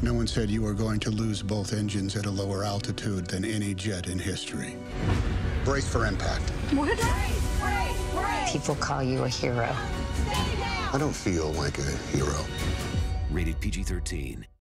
No one said you were going to lose both engines at a lower altitude than any jet in history. Brace for impact. What? Brace, brace, brace. People call you a hero. I don't feel like a hero. Rated PG 13.